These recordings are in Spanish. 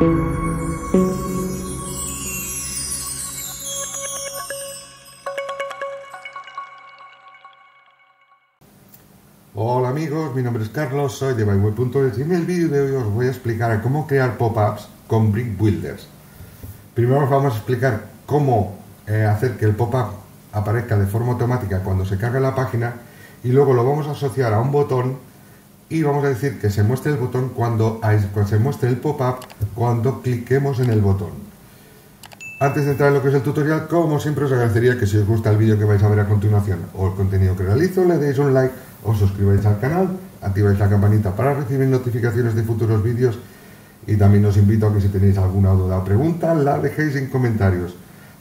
Hola amigos, mi nombre es Carlos, soy de byway.es y en el vídeo de hoy os voy a explicar cómo crear pop-ups con Brick Builders. Primero os vamos a explicar cómo eh, hacer que el pop-up aparezca de forma automática cuando se cargue la página y luego lo vamos a asociar a un botón y vamos a decir que se muestre el botón cuando, se muestre el pop-up cuando cliquemos en el botón. Antes de entrar en lo que es el tutorial, como siempre os agradecería que si os gusta el vídeo que vais a ver a continuación o el contenido que realizo, le deis un like, os suscribáis al canal, activáis la campanita para recibir notificaciones de futuros vídeos y también os invito a que si tenéis alguna duda o pregunta, la dejéis en comentarios.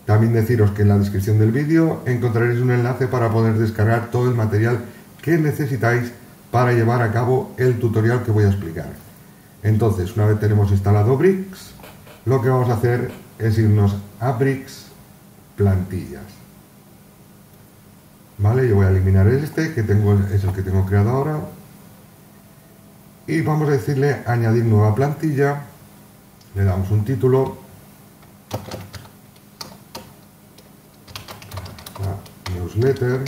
También deciros que en la descripción del vídeo encontraréis un enlace para poder descargar todo el material que necesitáis para llevar a cabo el tutorial que voy a explicar. Entonces, una vez tenemos instalado Bricks, lo que vamos a hacer es irnos a Bricks plantillas. Vale, yo voy a eliminar este, que tengo, es el que tengo creado ahora. Y vamos a decirle añadir nueva plantilla. Le damos un título. newsletter.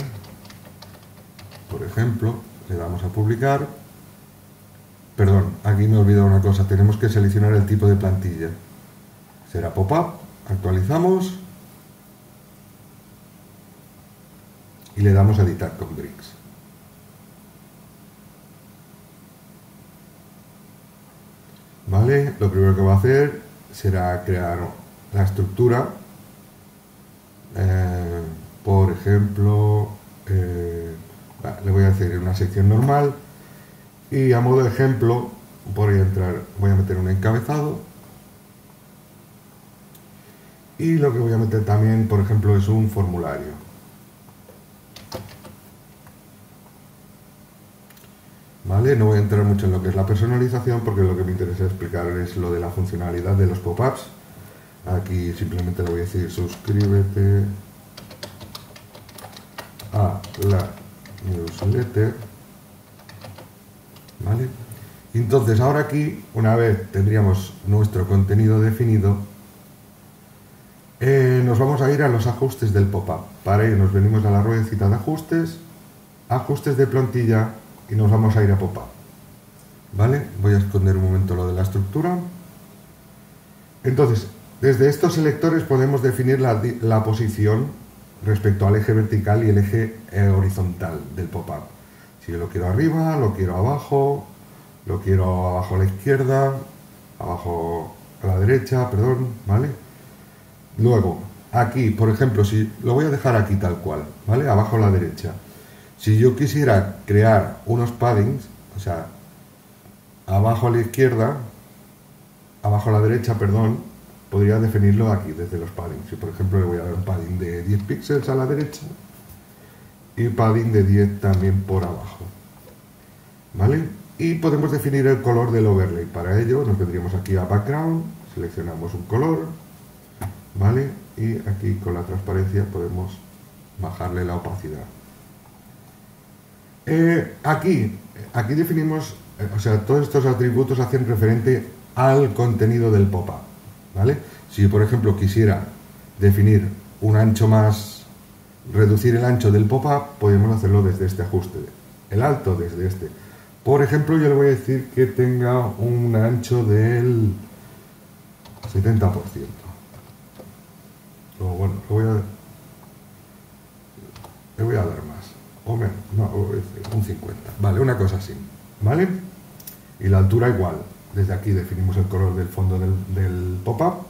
Por ejemplo, le damos a publicar. Perdón, aquí me he olvidado una cosa. Tenemos que seleccionar el tipo de plantilla. Será pop-up. Actualizamos. y le damos a editar con Bricks. ¿Vale? Lo primero que va a hacer será crear la estructura. Eh, por ejemplo, eh, le voy a hacer una sección normal y a modo de ejemplo voy a entrar, voy a meter un encabezado y lo que voy a meter también, por ejemplo, es un formulario. No voy a entrar mucho en lo que es la personalización porque lo que me interesa explicar es lo de la funcionalidad de los pop-ups. Aquí simplemente le voy a decir suscríbete a la newsletter. ¿Vale? Entonces ahora aquí, una vez tendríamos nuestro contenido definido, eh, nos vamos a ir a los ajustes del pop-up. Para ello nos venimos a la ruedecita de ajustes, ajustes de plantilla y nos vamos a ir a pop-up. ¿Vale? Voy a esconder un momento lo de la estructura. Entonces, desde estos selectores podemos definir la, posición respecto al eje vertical y el eje eh, horizontal del pop-up. Si yo lo quiero arriba, lo quiero abajo, lo quiero abajo a la izquierda, abajo a la derecha, perdón, ¿vale? Luego, aquí, por ejemplo, si lo voy a dejar aquí tal cual, ¿vale? Abajo a la derecha. Si yo quisiera crear unos paddings, o sea, abajo a la izquierda, abajo a la derecha, perdón, podría definirlo aquí desde los paddings. Si por ejemplo le voy a dar un padding de 10 píxeles a la derecha y padding de 10 también por abajo. ¿Vale? Y podemos definir el color del overlay. Para ello nos vendríamos aquí a background, seleccionamos un color, ¿vale? Y aquí con la transparencia podemos bajarle la opacidad. Eh, aquí, aquí definimos, eh, o sea, todos estos atributos hacen referente al contenido del pop-up, ¿vale? Si por ejemplo quisiera definir un ancho más, reducir el ancho del pop-up, podemos hacerlo desde este ajuste, el alto desde este. Por ejemplo, yo le voy a decir que tenga un ancho del 70%. O bueno, voy a, le voy a dar más o menos, no, un 50, vale, una cosa así, ¿vale? Y la altura igual, desde aquí definimos el color del fondo del, pop-up,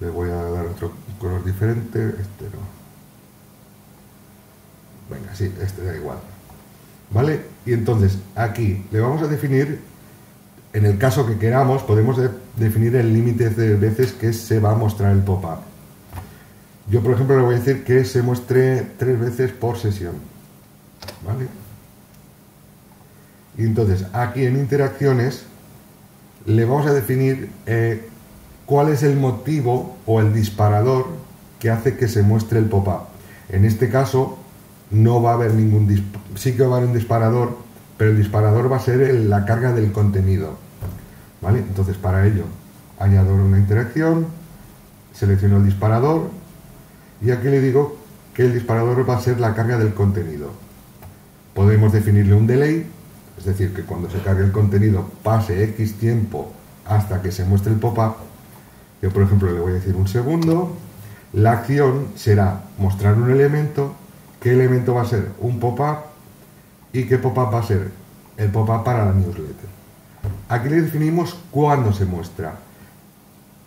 le voy a dar otro color diferente, este no. Venga, sí, este da igual. ¿Vale? Y entonces aquí le vamos a definir, en el caso que queramos, podemos definir el límite de veces que se va a mostrar el pop-up. Yo, por ejemplo, le voy a decir que se muestre tres veces por sesión. ¿Vale? Y entonces, aquí en interacciones, le vamos a definir eh, cuál es el motivo o el disparador que hace que se muestre el pop-up. En este caso, no va a haber ningún... Sí que va a haber un disparador, pero el disparador va a ser la carga del contenido. ¿Vale? Entonces para ello añado una interacción, selecciono el disparador y aquí le digo que el disparador va a ser la carga del contenido. Podemos definirle un delay, es decir, que cuando se cargue el contenido pase X tiempo hasta que se muestre el pop-up. Yo, por ejemplo, le voy a decir un segundo. La acción será mostrar un elemento. ¿Qué elemento va a ser? Un pop-up. ¿Y qué pop-up va a ser? El pop-up para la newsletter. Aquí le definimos cuándo se muestra.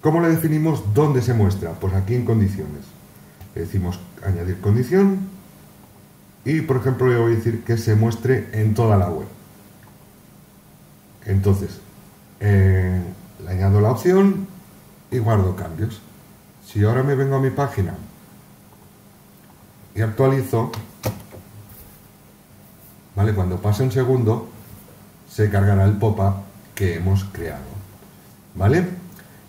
¿Cómo le definimos dónde se muestra? Pues aquí en condiciones. Le decimos añadir condición y por ejemplo le voy a decir que se muestre en toda la web. Entonces, eh, le añado la opción y guardo cambios. Si ahora me vengo a mi página y actualizo, ¿vale? Cuando pase un segundo, se cargará el pop-up que hemos creado, ¿vale?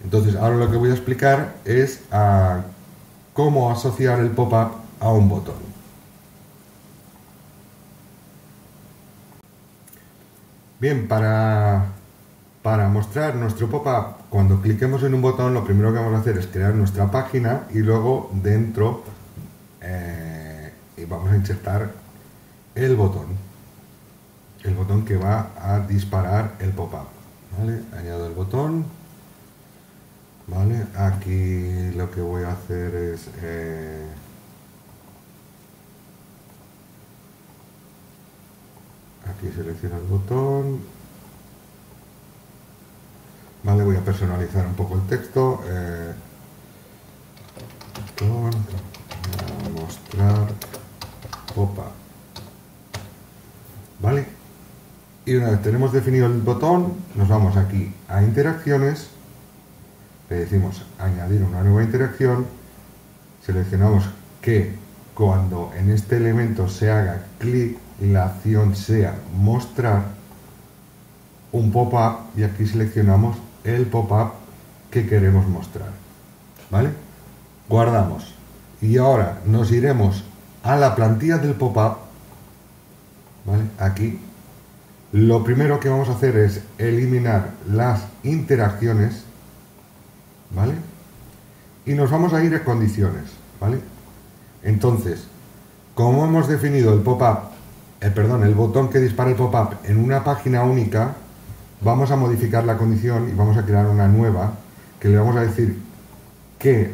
Entonces, ahora lo que voy a explicar es cómo asociar el pop-up a un botón. Bien, para, para mostrar nuestro pop-up, cuando cliquemos en un botón, lo primero que vamos a hacer es crear nuestra página y luego dentro eh, vamos a insertar el botón. El botón que va a disparar el pop-up. ¿vale? Añado el botón. ¿Vale? Aquí lo que voy a hacer es... Eh, aquí selecciono el botón. Vale, voy a personalizar un poco el texto. Eh, botón, mostrar pop-up. ¿Vale? Y una vez tenemos definido el botón, nos vamos aquí a interacciones le decimos añadir una nueva interacción, seleccionamos que cuando en este elemento se haga clic, la acción sea mostrar un pop-up y aquí seleccionamos el pop-up que queremos mostrar. ¿Vale? Guardamos. Y ahora nos iremos a la plantilla del pop-up. ¿Vale? Aquí. Lo primero que vamos a hacer es eliminar las interacciones ¿vale? Y nos vamos a ir a condiciones, ¿vale? Entonces, como hemos definido el pop-up, eh, perdón, el botón que dispara el pop-up en una página única, vamos a modificar la condición y vamos a crear una nueva que le vamos a decir que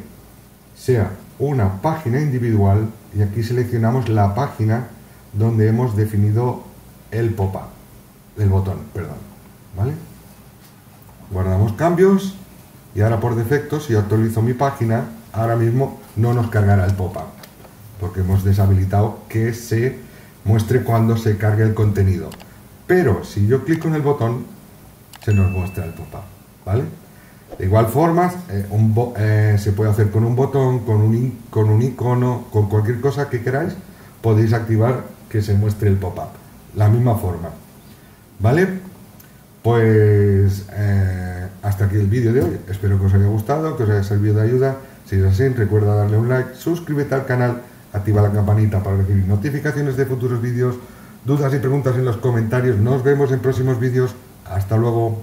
sea una página individual y aquí seleccionamos la página donde hemos definido el pop-up, el botón, perdón, ¿vale? Guardamos cambios y ahora por defecto, si actualizo mi página, ahora mismo no nos cargará el pop-up, porque hemos deshabilitado que se muestre cuando se cargue el contenido. Pero si yo clico en el botón, se nos muestra el pop-up, ¿vale? De igual forma, eh, eh, se puede hacer con un botón, con un, con un icono, con cualquier cosa que queráis, podéis activar que se muestre el pop-up. La misma forma, ¿vale? Pues eh, hasta aquí el vídeo de hoy. Espero que os haya gustado, que os haya servido de ayuda. Si es así, recuerda darle un like, suscríbete al canal, activa la campanita para recibir notificaciones de futuros vídeos, dudas y preguntas en los comentarios. Nos vemos en próximos vídeos. Hasta luego.